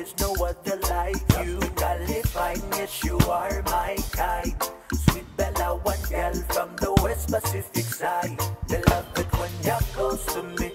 is no other like you. Fine, yes, you are my kind. Sweet Bella, one girl from the West Pacific side. Beloved, when you're close to me,